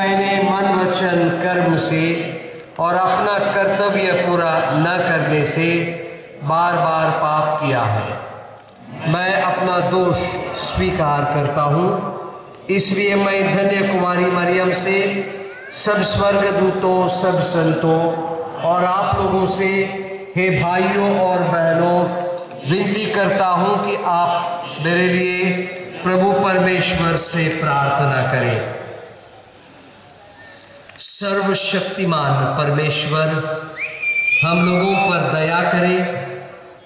मैंने मन वचन, कर्म से और अपना कर्तव्य पूरा न करने से बार बार पाप किया है। मैं अपना दोष स्वीकार करता हूँ। इसलिए मैं धन्य कुमारी मरियम से, सब स्वर्गदूतों, सब संतों और आप लोगों से, हे भाइयों और बहनों, विनती करता हूँ कि आप मेरे लिए प्रभु परमेश्वर से प्रार्थना करें। सर्वशक्तिमान परमेश्वर, हम लोगों पर दया करे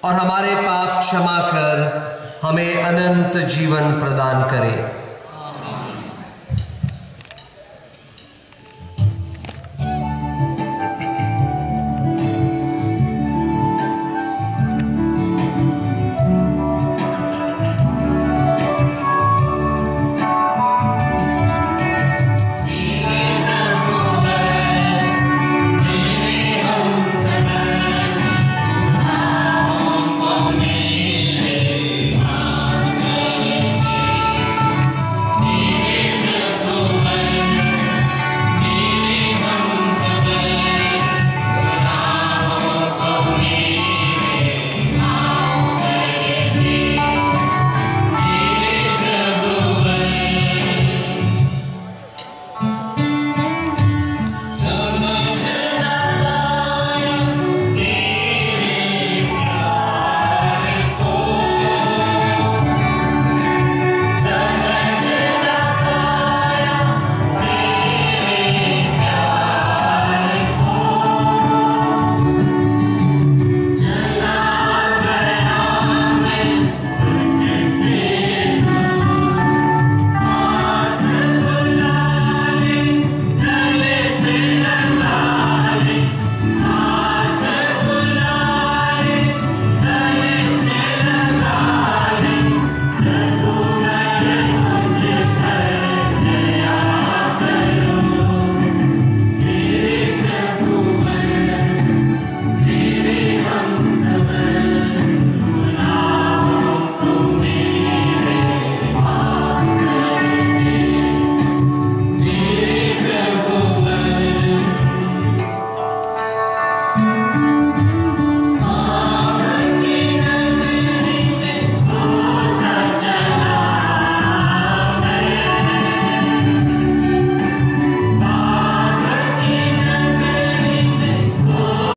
और हमारे पाप क्षमा कर हमें अनंत जीवन प्रदान करे।